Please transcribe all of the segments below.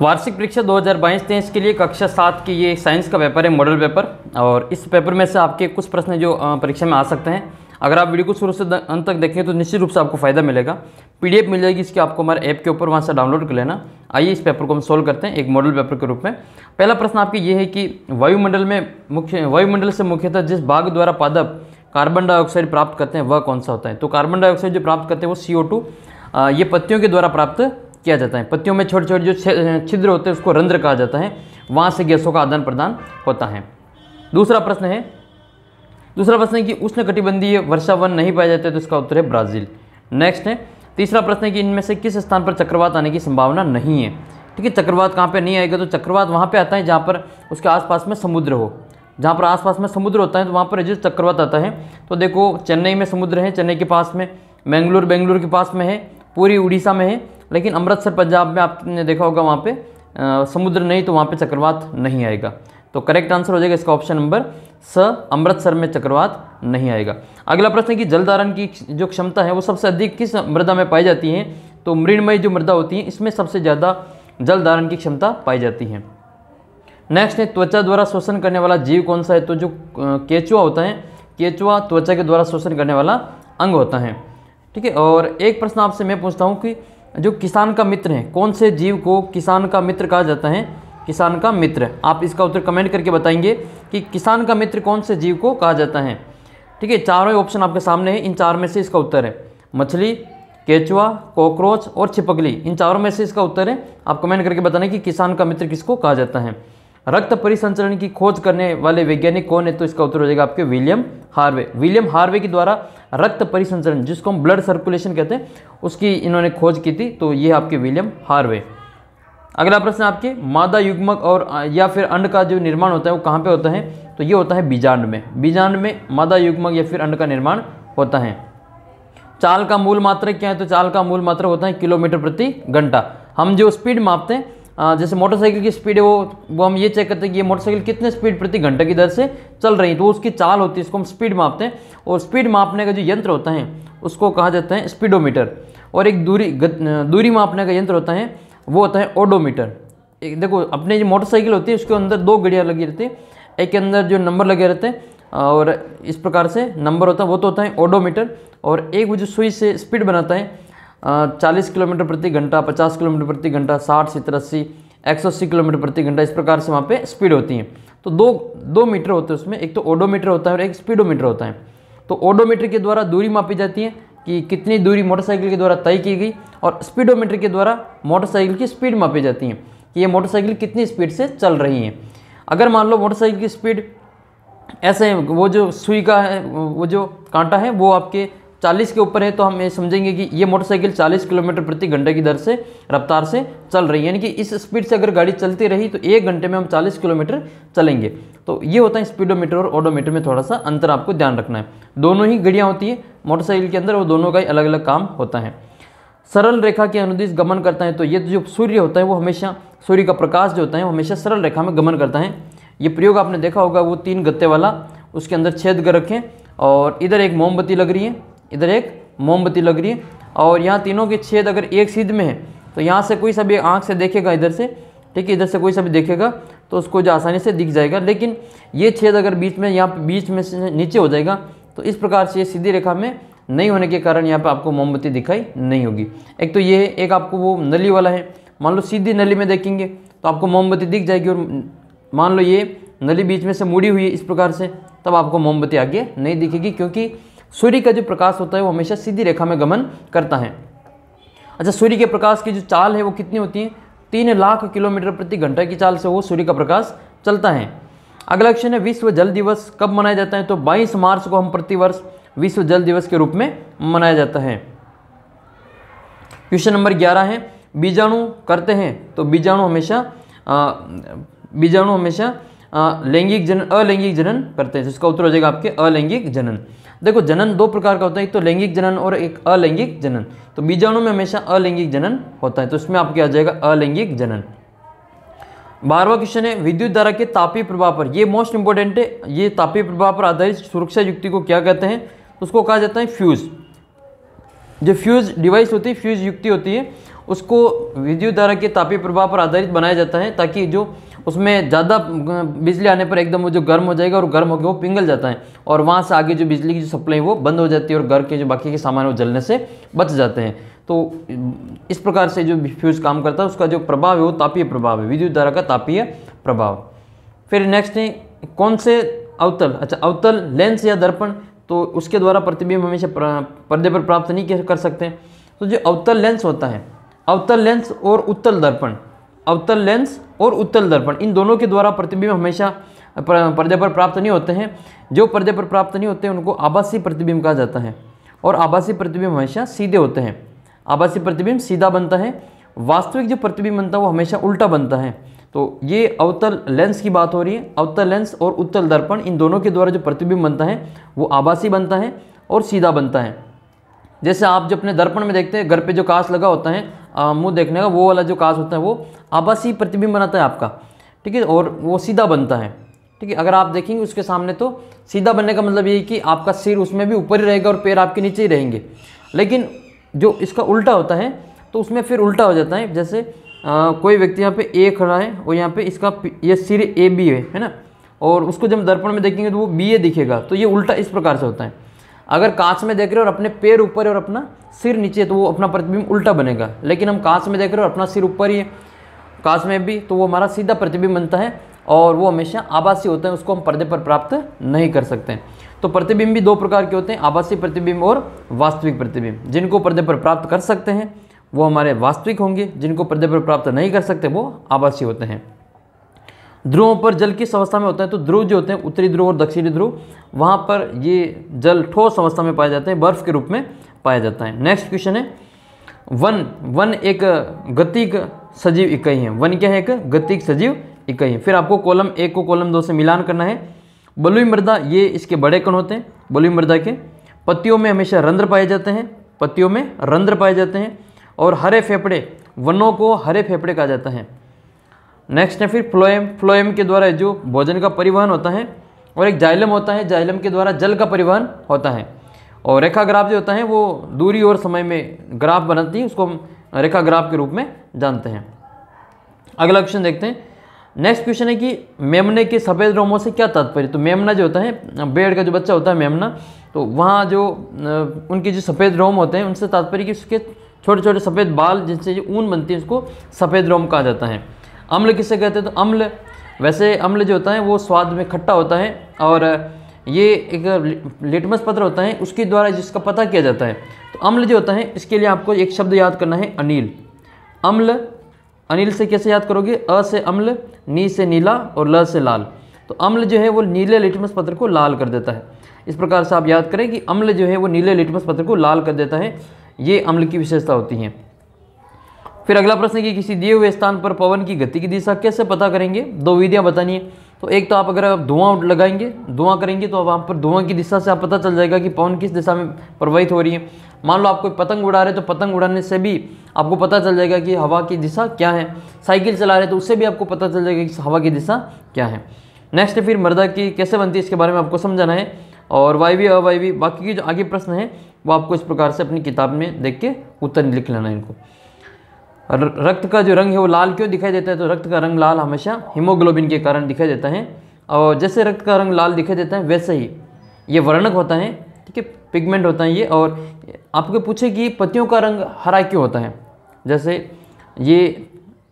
वार्षिक परीक्षा 2022-23 के लिए कक्षा सात की ये साइंस का पेपर है मॉडल पेपर और इस पेपर में से आपके कुछ प्रश्न जो परीक्षा में आ सकते हैं। अगर आप वीडियो को शुरू से अंत तक देखें तो निश्चित रूप से आपको फ़ायदा मिलेगा। पीडीएफ मिल जाएगी इसकी, आपको हमारे ऐप के ऊपर, वहाँ से डाउनलोड कर लेना। आइए इस पेपर को हम सोल्व करते हैं, एक मॉडल पेपर के रूप में। पहला प्रश्न आपकी ये है कि वायुमंडल में मुख्य, वायुमंडल से मुख्यतः जिस भाग द्वारा पादप कार्बन डाइऑक्साइड प्राप्त करते हैं, वह कौन सा होता है? तो कार्बन डाइऑक्साइड जो प्राप्त करते हैं वो सी ये पत्तियों के द्वारा प्राप्त किया जाता है। पत्तियों में छोटे छोटे जो छिद्र होते हैं, उसको रंध्र कहा जाता है। वहाँ से गैसों का आदान प्रदान होता है। दूसरा प्रश्न है, दूसरा प्रश्न है कि उष्ण कटिबंधीय वर्षा वन नहीं पाए जाते तो इसका उत्तर है ब्राज़ील। नेक्स्ट है, तीसरा प्रश्न है कि इनमें से किस स्थान पर चक्रवात आने की संभावना नहीं है? ठीक है चक्रवात कहाँ पे नहीं आएगा तो चक्रवात वहाँ पे आता है जहाँ पर उसके आसपास में समुद्र हो। जहाँ पर आसपास में समुद्र होता है तो वहाँ पर जो चक्रवात आता है तो देखो चेन्नई में समुद्र है, चेन्नई के पास में बेंगलुरु बेंगलुरु के पास में है, पूरी उड़ीसा में है लेकिन अमृतसर पंजाब में आपने देखा होगा वहाँ पे अ, समुद्र नहीं तो वहाँ पे चक्रवात नहीं आएगा। तो करेक्ट आंसर हो जाएगा इसका ऑप्शन नंबर स अमृतसर में चक्रवात नहीं आएगा। अगला प्रश्न है कि जल धारण की जो क्षमता है वो सबसे अधिक किस मृदा में पाई जाती है? तो मृणमयी जो मृदा होती है इसमें सबसे ज़्यादा जल धारण की क्षमता पाई जाती है। नेक्स्ट है त्वचा द्वारा शोषण करने वाला जीव कौन सा है? तो जो केचुआ होता है केचुआ त्वचा के द्वारा शोषण करने वाला अंग होता है। ठीक है और एक प्रश्न आपसे मैं पूछता हूँ कि जो किसान का मित्र है, कौन से जीव को किसान का मित्र कहा जाता है? किसान का मित्र। आप इसका उत्तर कमेंट करके बताएँगे कि किसान का मित्र कौन से जीव को कहा जाता है। ठीक है, चारों ऑप्शन आपके सामने है, इन चार में से इसका उत्तर है। मछली, केचुआ, कॉकरोच और छिपकली, इन चारों में से इसका उत्तर है। आप कमेंट करके बताना कि किसान का मित्र किसको कहा जाता है। रक्त परिसंचरण की खोज करने वाले वैज्ञानिक कौन है? तो इसका उत्तर हो जाएगा आपके विलियम हार्वे। विलियम हार्वे के द्वारा रक्त परिसंचरण, जिसको हम ब्लड सर्कुलेशन कहते हैं, उसकी इन्होंने खोज की थी तो ये आपके विलियम हार्वे। अगला प्रश्न आपके, मादा युग्मक और या फिर अंड का जो निर्माण होता है, वो कहाँ पे होता है? तो ये होता है बीजांड में। बीजांड में मादा युग्मक या फिर अंड का निर्माण होता है। चाल का मूल मात्रा क्या है? तो चाल का मूल मात्रा होता है किलोमीटर प्रति घंटा। हम जो स्पीड मापते हैं जैसे मोटरसाइकिल की स्पीड है, वो वो हम ये चेक करते हैं कि ये मोटरसाइकिल कितने स्पीड प्रति घंटे की दर से चल रही है। तो उसकी चाल होती है, इसको हम स्पीड मापते हैं और स्पीड मापने का जो यंत्र होता है, उसको कहा जाता है स्पीडोमीटर और एक दूरी दूरी मापने का यंत्र होता है, वो होता है ओडोमीटर एक, देखो, अपने जो मोटरसाइकिल होती है, उसके अंदर दो घड़ियाँ लगी रहती है, एक के अंदर जो नंबर लगे रहते हैं और इस प्रकार से नंबर होता है, वो तो होता है ओडोमीटर और एक वो जो सुई से स्पीड बनाता है चालीस किलोमीटर प्रति घंटा, पचास किलोमीटर प्रति घंटा, साठ सत्तर अस्सी एक सौ अस्सी किलोमीटर प्रति घंटा इस प्रकार से वहाँ पे स्पीड होती है। तो दो दो मीटर होते हैं उसमें, एक तो ओडोमीटर होता है और एक स्पीडोमीटर होता है। तो ओडोमीटर के द्वारा दूरी मापी जाती है कि कितनी दूरी मोटरसाइकिल के द्वारा तय की गई और स्पीडोमीटर के द्वारा मोटरसाइकिल की स्पीड मापी जाती है कि ये मोटरसाइकिल कितनी स्पीड से चल रही है। अगर मान लो मोटरसाइकिल की स्पीड ऐसे वो जो सुई का है, वो जो कांटा है, वो आपके 40 के ऊपर है तो हम ये समझेंगे कि ये मोटरसाइकिल 40 किलोमीटर प्रति घंटे की दर से, रफ्तार से चल रही है। यानी कि इस स्पीड से अगर गाड़ी चलती रही तो एक घंटे में हम 40 किलोमीटर चलेंगे। तो ये होता है स्पीडोमीटर और ओडोमीटर में थोड़ा सा अंतर आपको ध्यान रखना है। दोनों ही घड़ियाँ होती है, मोटरसाइकिल के अंदर वो दोनों का ही अलग अलग काम होता है। सरल रेखा के अनुदिश गमन करता है तो ये जो सूर्य होता है, वो हमेशा सूर्य का प्रकाश जो होता है, वो हमेशा सरल रेखा में गमन करता है। ये प्रयोग आपने देखा होगा, वो तीन गत्ते वाला, उसके अंदर छेद कर रखें और इधर एक मोमबत्ती लग रही है इधर एक मोमबत्ती लग रही है, और यहाँ तीनों के छेद अगर एक सीध में है तो यहाँ से कोई सा भी आँख से देखेगा इधर से, ठीक है, इधर से कोई सा भी देखेगा तो उसको जो आसानी से दिख जाएगा, लेकिन ये छेद अगर बीच में, यहाँ बीच में से नीचे हो जाएगा तो इस प्रकार से ये सीधी रेखा में नहीं होने के कारण यहाँ पे आपको मोमबत्ती दिखाई नहीं होगी। एक तो ये है, एक आपको वो नली वाला है, मान लो सीधी नली में देखेंगे तो आपको मोमबत्ती दिख जाएगी, और मान लो ये नली बीच में से मुड़ी हुई है इस प्रकार से, तब आपको मोमबत्ती आगे नहीं दिखेगी, क्योंकि सूर्य का जो प्रकाश होता है वो हमेशा सीधी रेखा में गमन करता है। अच्छा सूर्य के प्रकाश की जो चाल है वो कितनी होती है? तीन लाख किलोमीटर प्रति घंटा की चाल से वो सूर्य का प्रकाश चलता है। अगला क्वेश्चन है, विश्व जल दिवस कब मनाया जाता है? तो 22 मार्च को हम प्रतिवर्ष विश्व जल दिवस के रूप में मनाया जाता है। क्वेश्चन नंबर 11 है, बीजाणु करते हैं? तो बीजाणु हमेशा बीजाणु हमेशा लैंगिक जनन, अलैंगिक जनन करते हैं। जिसका उत्तर हो जाएगा आपके अलैंगिक जनन। देखो, जनन दो प्रकार का होता है, एक तो लैंगिक जनन और एक अलैंगिक जनन। तो बीजाणु में हमेशा अलैंगिक जनन होता है तो इसमें आपके आ जाएगा अलैंगिक जनन। बारहवा क्वेश्चन है, विद्युत धारा के तापीय प्रभाव पर। ये मोस्ट इंपॉर्टेंट है, ये तापीय प्रभाव पर आधारित सुरक्षा युक्ति को क्या कहते हैं? उसको कहा जाता है फ्यूज जो फ्यूज डिवाइस होती है फ्यूज युक्ति होती है, उसको विद्युत धारा के तापीय प्रभाव पर आधारित बनाया जाता है, ताकि जो उसमें ज़्यादा बिजली आने पर एकदम वो जो गर्म हो जाएगा और गर्म होकर वो पिघल जाता है और वहाँ से आगे जो बिजली की जो सप्लाई वो बंद हो जाती है और घर के जो बाकी के सामान वो जलने से बच जाते हैं। तो इस प्रकार से जो फ्यूज़ काम करता है, उसका जो प्रभाव है वो तापीय प्रभाव है। विद्युत धारा का तापीय प्रभाव। फिर नेक्स्ट है, कौन से अवतल? अच्छा अवतल लेंस या दर्पण? तो उसके द्वारा प्रतिबिंब हमेशा पर्दे पर प्राप्त नहीं कर सकते। तो जो अवतल लेंस होता है, अवतल लेंस और उत्तल दर्पण अवतल लेंस और उत्तल दर्पण। इन दोनों के द्वारा प्रतिबिंब हमेशा पर्दे पर प्राप्त नहीं होते हैं। जो पर्दे पर प्राप्त नहीं होते हैं, उनको आभासी प्रतिबिंब कहा जाता है। और आभासी प्रतिबिंब हमेशा सीधे होते हैं। आभासी प्रतिबिंब सीधा बनता है। वास्तविक जो प्रतिबिंब बनता है, वो हमेशा उल्टा बनता है। तो ये अवतल लेंस की बात हो रही है। अवतल लेंस और उत्तल दर्पण, इन दोनों के द्वारा जो प्रतिबिंब बनता है, वो आभासी बनता है और सीधा बनता है। जैसे आप जो अपने दर्पण में देखते हैं घर पे जो कांच लगा होता है मुँह देखने का वो वाला जो कांच होता है वो आभासी प्रतिबिंब बनाता है आपका ठीक है? और वो सीधा बनता है ठीक है? अगर आप देखेंगे उसके सामने तो सीधा बनने का मतलब ये कि आपका सिर उसमें भी ऊपर ही रहेगा और पैर आपके नीचे ही रहेंगे। लेकिन जो इसका उल्टा होता है तो उसमें फिर उल्टा हो जाता है। जैसे आ, कोई व्यक्ति यहाँ पे ए खड़ा है और यहाँ पे इसका ये सिर ए बी है है ना? और उसको जब दर्पण में देखेंगे तो वो बी ए दिखेगा तो ये उल्टा इस प्रकार से होता है। अगर कांच में देख रहे हो और अपने पैर ऊपर है और अपना सिर नीचे तो वो अपना प्रतिबिंब उल्टा बनेगा। लेकिन हम कांच में देख रहे हो और अपना सिर ऊपर ही है। कांच में भी तो वो हमारा सीधा प्रतिबिंब बनता है और वो हमेशा आभासी होते हैं, उसको हम पर्दे पर प्राप्त नहीं कर सकते तो प्रतिबिंब भी दो प्रकार के होते हैं, आभासी प्रतिबिंब और वास्तविक प्रतिबिंब। जिनको पर्दे पर प्राप्त कर सकते हैं, वो हमारे वास्तविक होंगे, जिनको पर्दे पर प्राप्त नहीं कर सकते, वो आभासी होते हैं। ध्रुवों पर जल किस अवस्था में होता है? तो ध्रुव जो होते हैं, उत्तरी ध्रुव और दक्षिणी ध्रुव, वहाँ पर ये जल ठोस अवस्था में पाए जाते हैं, बर्फ़ के रूप में पाया जाता है। नेक्स्ट क्वेश्चन है, वन वन एक गतिक सजीव इकाई है। वन क्या है एक? गतिक सजीव इकाई है। फिर आपको कॉलम एक को कॉलम दो से मिलान करना है। बलुई मृदा, ये इसके बड़े कण होते हैं, बलुई मृदा के। पत्तियों में हमेशा रंध्र पाए जाते हैं, पत्तियों में रंध्र पाए जाते हैं। और हरे फेफड़े, वनों को हरे फेफड़े कहा जाता है। नेक्स्ट है फिर फ्लोएम फ्लोएम के द्वारा जो भोजन का परिवहन होता है और एक जाइलम होता है, जाइलम के द्वारा जल का परिवहन होता है। और रेखा ग्राफ जो होता है वो दूरी और समय में ग्राफ बनाती है, उसको हम रेखा ग्राफ के रूप में जानते हैं। अगला क्वेश्चन देखते हैं। नेक्स्ट क्वेश्चन है कि मेमने के सफ़ेद रोमों से क्या तात्पर्य? तो मेमना जो होता है, बेड़ का जो बच्चा होता है मेमना तो वहाँ जो उनके जो सफ़ेद रोम होते हैं, उनसे तात्पर्य कि उसके छोटे छोटे सफ़ेद बाल जिनसे जो ऊन बनती है, उसको सफ़ेद रोम कहा जाता है। अम्ल किसे कहते हैं? तो अम्ल, वैसे अम्ल जो होता है, वो स्वाद में खट्टा होता है और ये एक लिटमस पत्र होता है, उसके द्वारा जिसका पता किया जाता है। तो अम्ल जो होता है, इसके लिए आपको एक शब्द याद करना है, अनिल। अम्ल, अनिल से कैसे याद करोगे? अ से अम्ल, नी से नीला और ल से लाल। तो अम्ल जो है, वो नीले लिटमस पत्र को लाल कर देता है। इस प्रकार से आप याद करें कि अम्ल जो है, वो नीले लिटमस पत्र को लाल कर देता है। ये अम्ल की विशेषता होती है। फिर अगला प्रश्न कि किसी दिए हुए स्थान पर पवन की गति की दिशा कैसे पता करेंगे? दो विधियाँ बतानी है तो एक तो आप अगर आप धुआँ लगाएँगे, धुआँ करेंगे तो वहाँ पर धुआँ की दिशा से आप पता चल जाएगा कि पवन किस दिशा में प्रवाहित हो रही है। मान लो आप कोई पतंग उड़ा रहे तो पतंग उड़ाने से भी आपको पता चल जाएगा कि हवा की दिशा क्या है। साइकिल चला रहे तो उससे भी आपको पता चल जाएगा कि हवा की दिशा क्या है। नेक्स्ट फिर मृदा की कैसे बनती है, इसके बारे में आपको समझाना है। और वायवी अवायवी बाकी के जो आगे प्रश्न हैं, वो आपको इस प्रकार से अपनी किताब में देख के उत्तर लिख लेना है इनको। रक्त का जो रंग है वो लाल क्यों दिखाई देता है? तो रक्त का रंग लाल हमेशा हीमोग्लोबिन के कारण दिखाई देता है। और जैसे रक्त का रंग लाल दिखाई देता है, वैसे ही ये वर्णक होता है, ठीक है? पिगमेंट होता है ये। और आपको पूछे कि पतियों का रंग हरा क्यों होता है? जैसे ये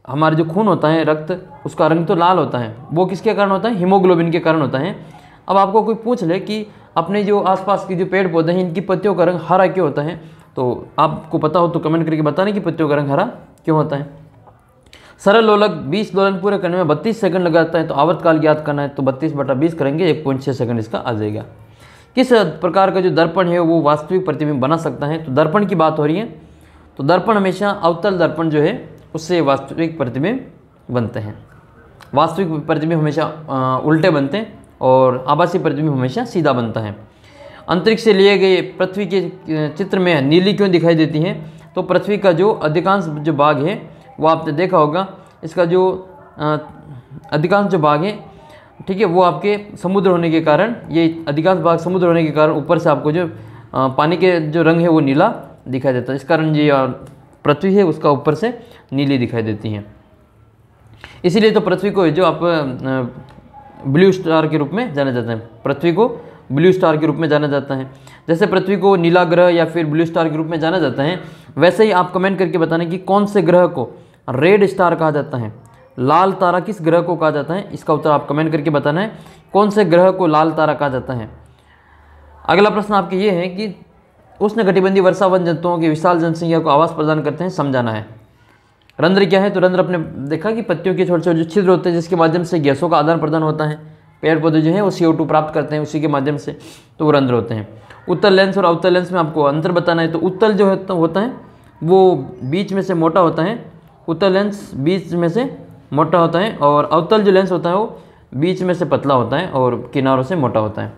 हमारा जो खून होता है, रक्त, उसका रंग तो लाल होता है। वो किसके कारण होता है? हीमोग्लोबिन के कारण होता है। अब आपको कोई पूछ ले कि अपने जो आसपास के जो पेड़ पौधे हैं, इनकी पत्तियों का रंग हरा क्यों होता है? तो आपको पता हो तो कमेंट करके बताने कि पत्तियों का रंग हरा क्यों होता है? सरल लोलक 20 दोलन पूरे करने में 32 सेकंड लगाता है तो आवर्तकाल ज्ञात करना है तो 32 बटा बीस करेंगे 1.6 सेकंड इसका आ जाएगा। किस प्रकार का जो दर्पण है, वो वास्तविक प्रतिबिंब बना सकता है? तो दर्पण की बात हो रही है तो दर्पण हमेशा अवतल दर्पण जो है, उससे वास्तविक प्रतिबिंब बनते हैं। वास्तविक प्रतिबिंब हमेशा उल्टे बनते हैं, और आभासी प्रतिबिंब हमेशा सीधा बनता है। अंतरिक्ष से लिए गए पृथ्वी के चित्र में नीली क्यों दिखाई देती हैं? तो पृथ्वी का जो अधिकांश जो भाग है, वो आपने देखा होगा, इसका जो अधिकांश जो भाग है, ठीक है, वो आपके समुद्र होने के कारण, ये अधिकांश भाग समुद्र होने के कारण ऊपर से आपको जो पानी के जो रंग है वो नीला दिखाई देता है। इस कारण ये पृथ्वी है, उसका ऊपर से नीली दिखाई देती है। इसीलिए तो पृथ्वी को जो आप ब्लू स्टार के रूप में जाना जाता है। पृथ्वी को ब्लू स्टार के रूप में जाना जाता है। जैसे पृथ्वी को नीला ग्रह या फिर ब्लू स्टार के रूप में जाना जाता है, वैसे ही आप कमेंट करके बताना कि कौन से ग्रह को रेड स्टार कहा जाता है। लाल तारा किस ग्रह को कहा जाता है? इसका उत्तर आप कमेंट करके बताना है। कौन से ग्रह को लाल तारा कहा जाता है? अगला प्रश्न आपके ये है कि उष्ण कटिबंधी वर्षावन जंतुओं की विशाल जनसंख्या को आवास प्रदान करते हैं, समझाना है। रंध्र क्या है? तो रंध्र अपने देखा कि पत्तियों के छोटे छोटे जो छिद्र होते हैं, जिसके माध्यम से गैसों का आदान प्रदान होता है। पेड़ पौधे जो हैं वो सी प्राप्त करते हैं उसी के माध्यम से तो वो रंध्र होते हैं। उत्तर लेंस और अवतल लेंस में आपको अंतर बताना है तो उत्तल जो होता है, वो बीच में से मोटा होता है उत्तर लेंस बीच में से मोटा होता है और अवतल जो लेंस होता है वो बीच में से पतला होता है और किनारों से मोटा होता है।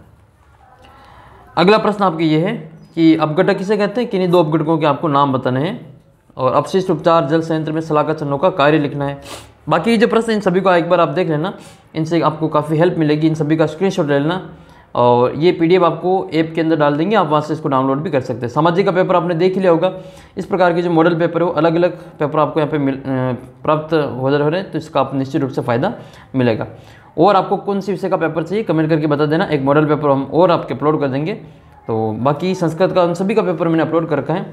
अगला प्रश्न आपके ये है कि अपघटक किसे कहते हैं? किन्हीं दो अपघटकों के आपको नाम बताने हैं और अपशिष्ट उपचार जल संयंत्र में सलाहकार चरणों का कार्य लिखना है। बाकी जो प्रश्न इन सभी को एक बार आप देख लेना। इनसे आपको काफ़ी हेल्प मिलेगी। इन सभी का स्क्रीनशॉट ले लेना। और ये पीडीएफ आपको ऐप के अंदर डाल देंगे। आप वहाँ से इसको डाउनलोड भी कर सकते हैं। सामाजिक का पेपर आपने देख लिया होगा। इस प्रकार के जो मॉडल पेपर है अलग अलग पेपर आपको यहाँ पे मिल प्राप्त हो रहे हैं तो इसका आप निश्चित रूप से फ़ायदा मिलेगा। और आपको कौन सी विषय का पेपर चाहिए कमेंट करके बता देना। एक मॉडल पेपर हम और आपके अपलोड कर देंगे। तो बाकी संस्कृत का उन सभी का पेपर मैंने अपलोड कर रखा है।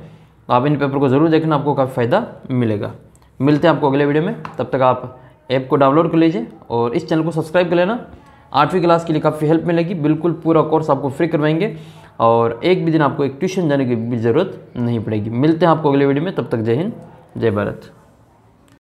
आप इन पेपर को ज़रूर देखना, आपको काफ़ी फ़ायदा मिलेगा। मिलते हैं आपको अगले वीडियो में। तब तक आप ऐप को डाउनलोड कर लीजिए और इस चैनल को सब्सक्राइब कर लेना। आठवीं क्लास के लिए काफ़ी हेल्प मिलेगी। बिल्कुल पूरा कोर्स आपको फ्री करवाएँगे और एक भी दिन आपको एक ट्यूशन जाने की भी ज़रूरत नहीं पड़ेगी। मिलते हैं आपको अगले वीडियो में। तब तक जय हिंद, जय भारत।